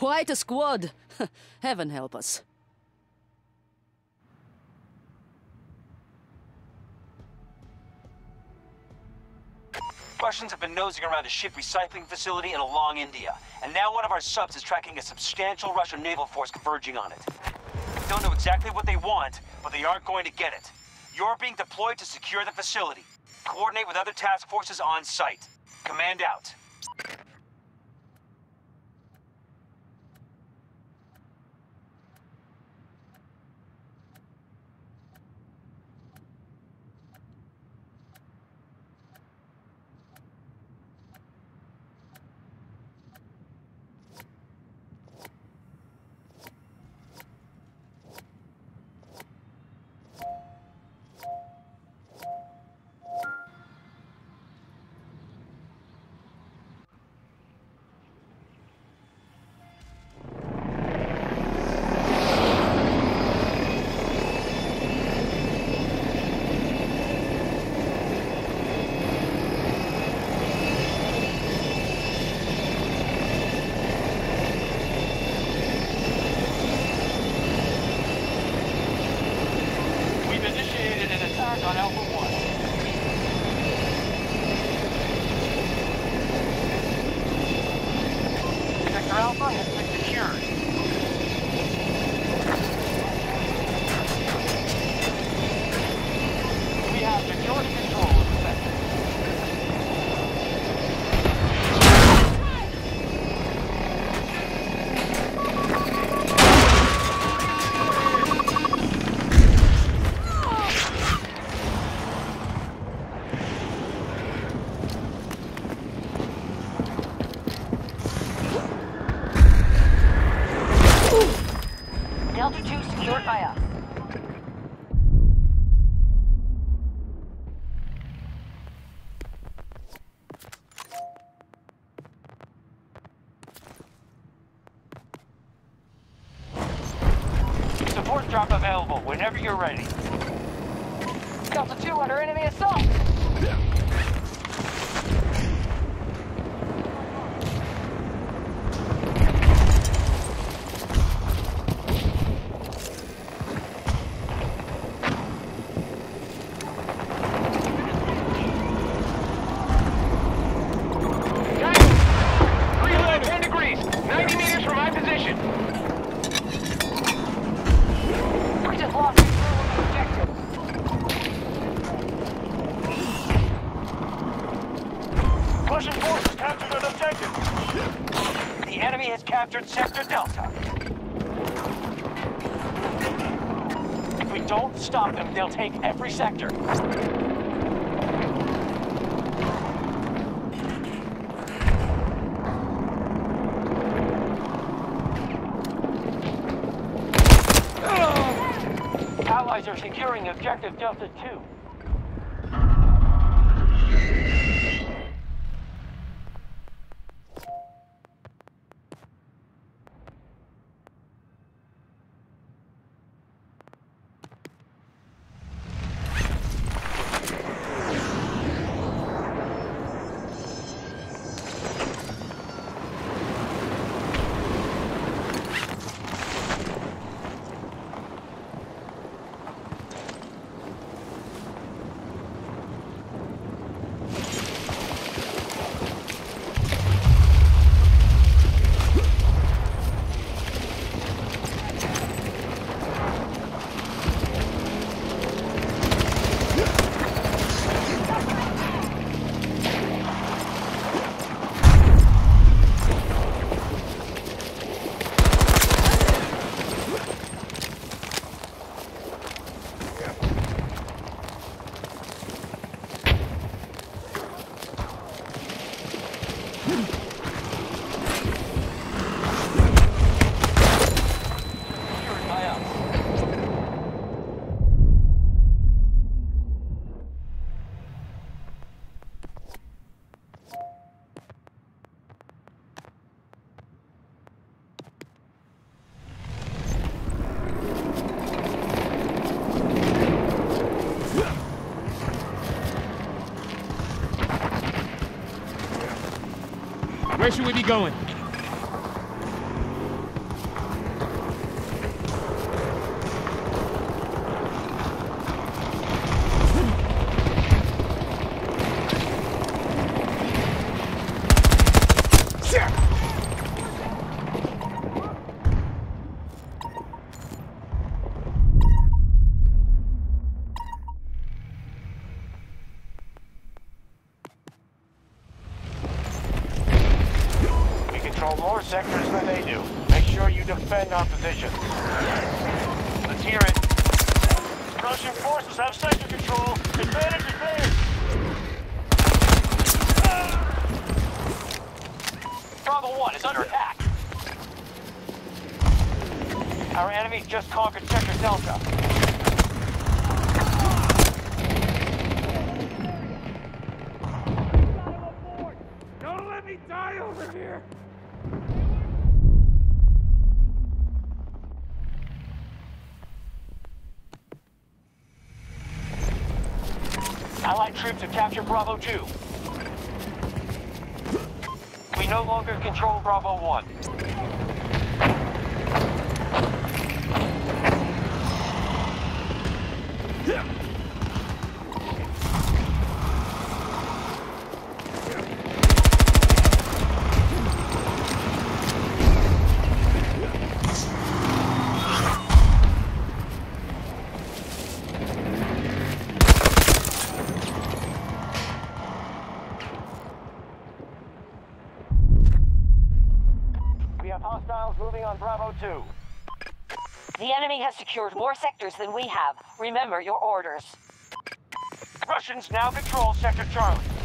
Quite a squad. Heaven help us. Russians have been nosing around a ship recycling facility in Alang, India. And now one of our subs is tracking a substantial Russian naval force converging on it. We don't know exactly what they want, but they aren't going to get it. You're being deployed to secure the facility. Coordinate with other task forces on site. Command out. Ready. Delta 2 under enemy assault. Reload 10 degrees, 90 meters from my position. We just lost control of the objective. Russian forces captured an objective. The enemy has captured Sector Delta. If we don't stop them, they'll take every sector. Allies are securing objective Delta 2. Where should we be going? 1 is under attack. Our enemies just conquered Sector Delta. Don't let me die over here! Allied troops have captured Bravo 2 no longer control Bravo 1. secured more sectors than we have. Remember your orders. Russians now control Sector Charlie.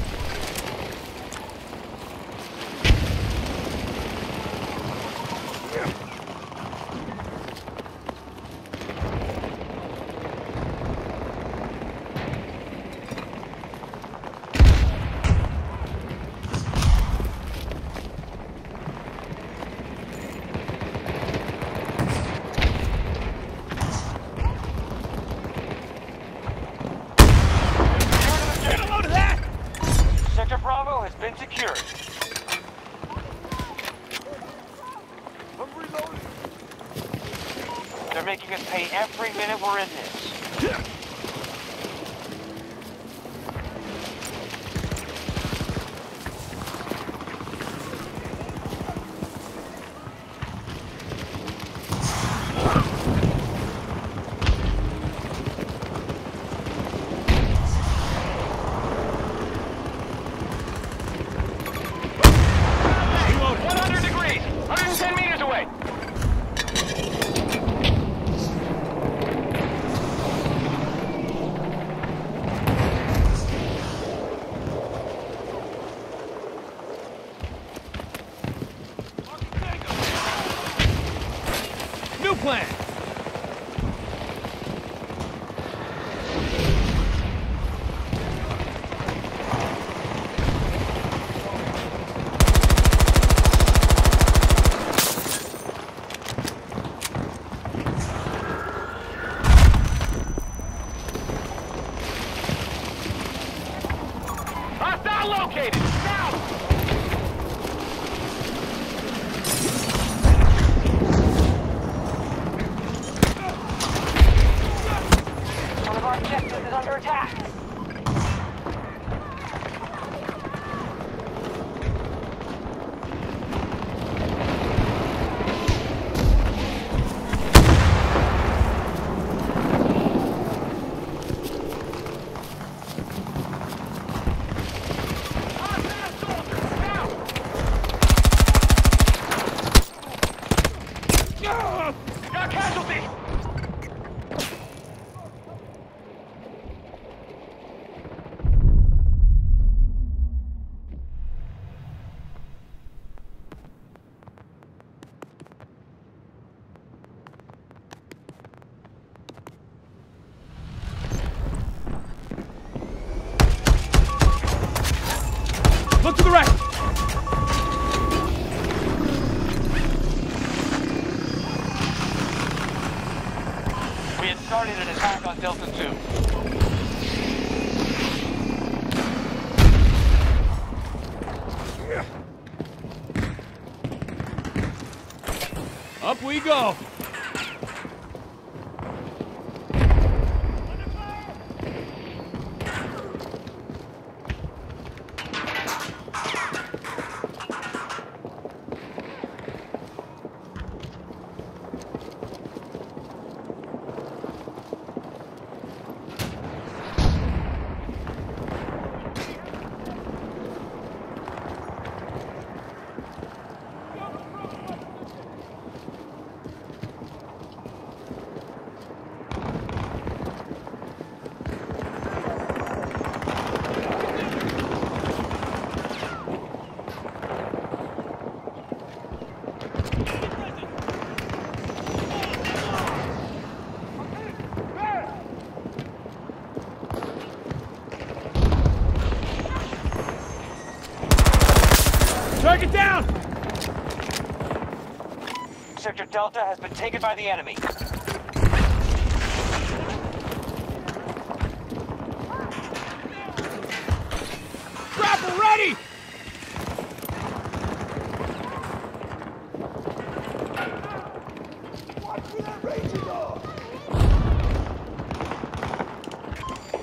go. Delta has been taken by the enemy. Grapple ready!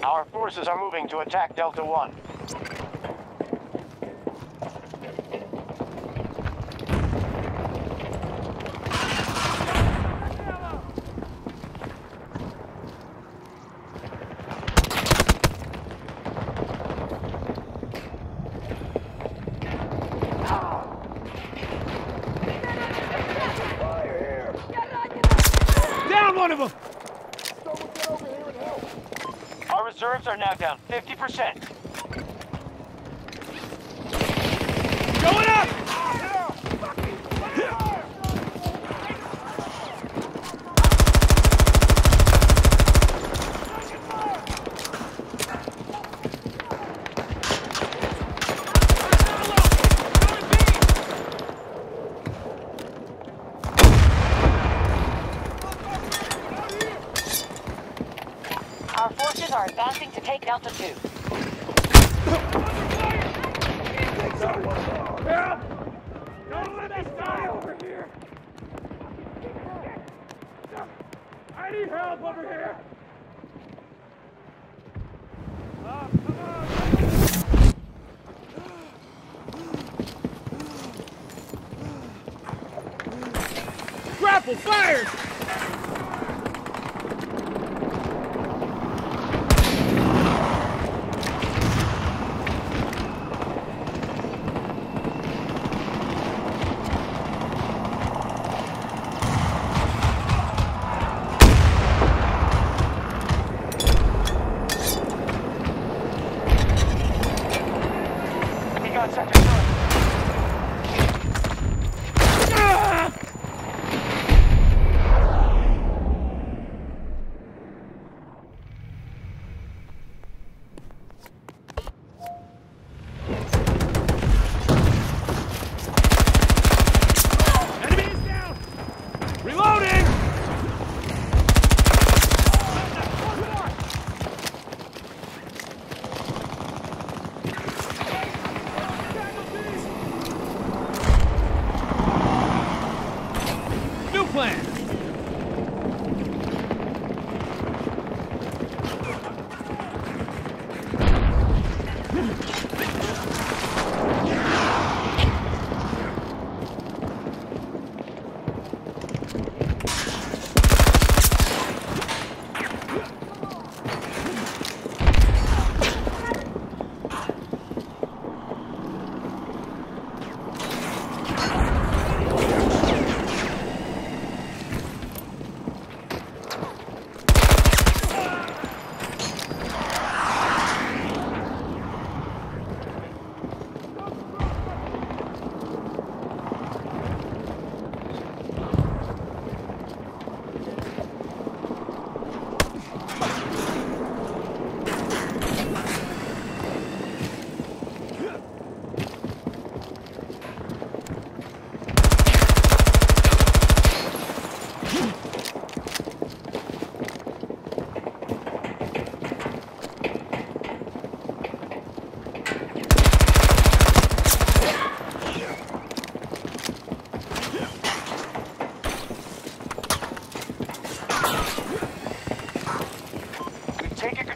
Our forces are moving to attack Delta-1. Grapple, fire!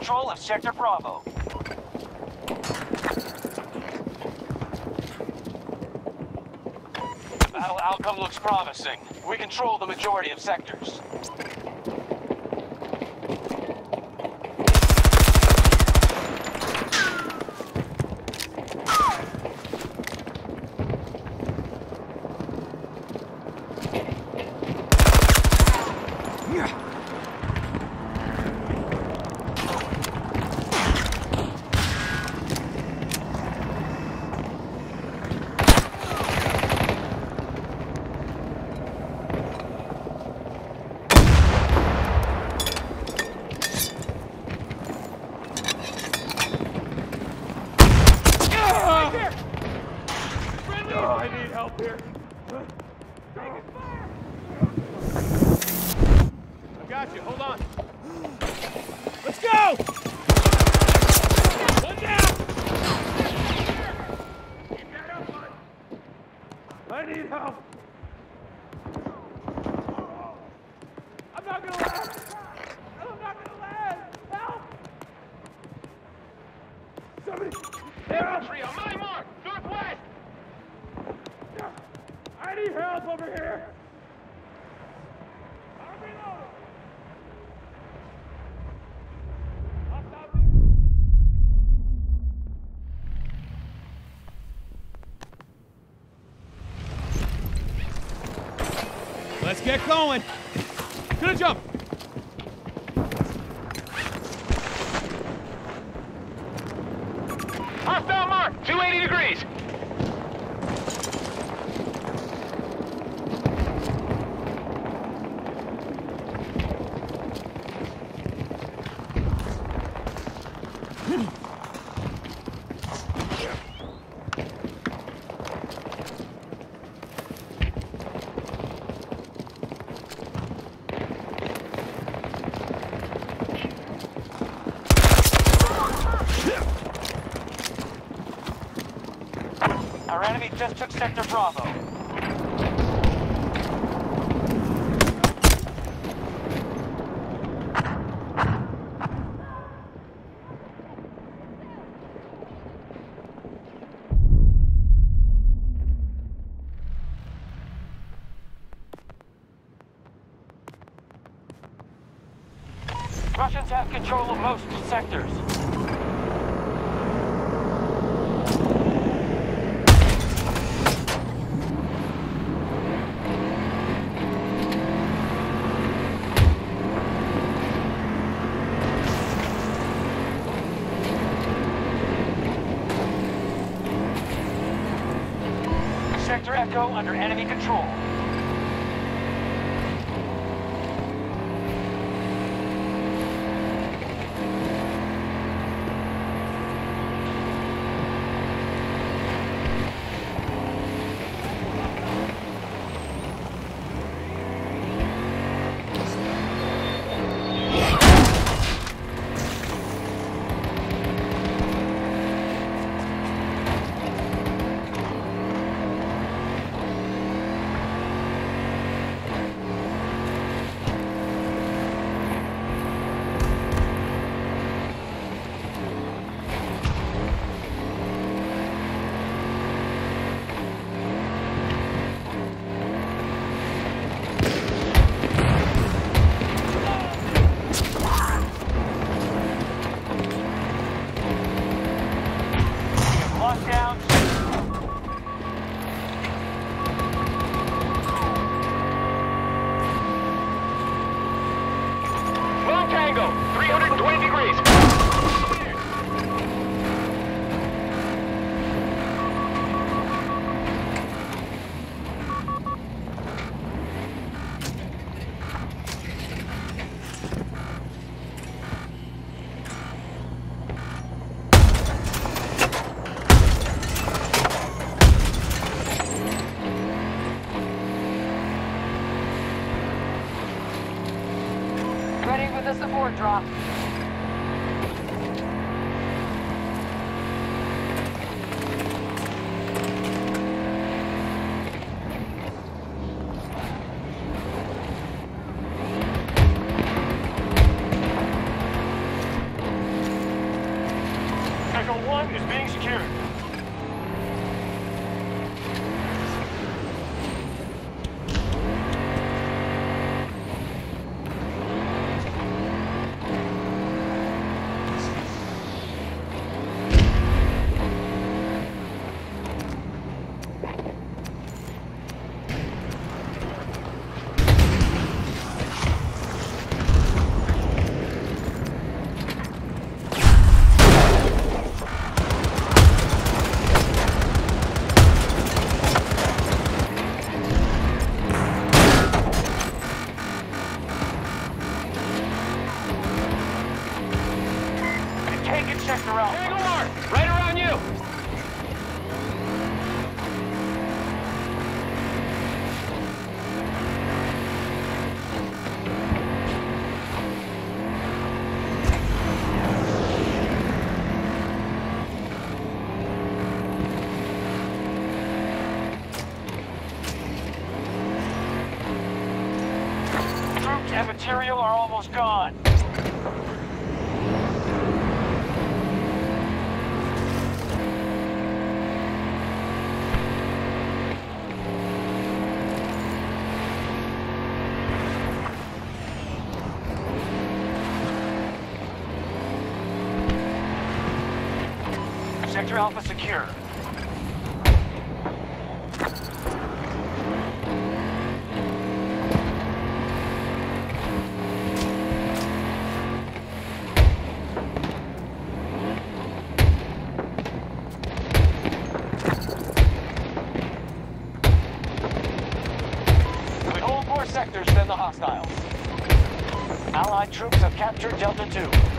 Control of Sector Bravo. Battle outcome looks promising. We control the majority of sectors. Get going. Gonna jump. Our enemy just took Sector Bravo. Sector Echo under enemy control. power drop. Material are almost gone. Sector Alpha secure. We hold more sectors than the hostiles. Allied troops have captured Delta 2.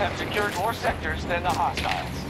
Have secured more sectors than the hostiles.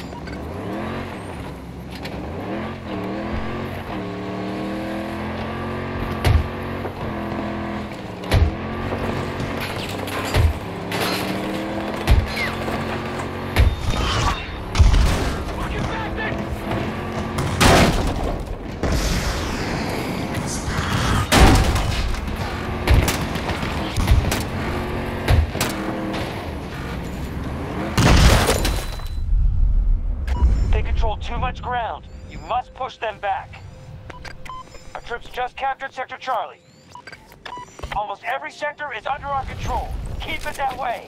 Captured Sector Charlie. Almost every sector is under our control. Keep it that way.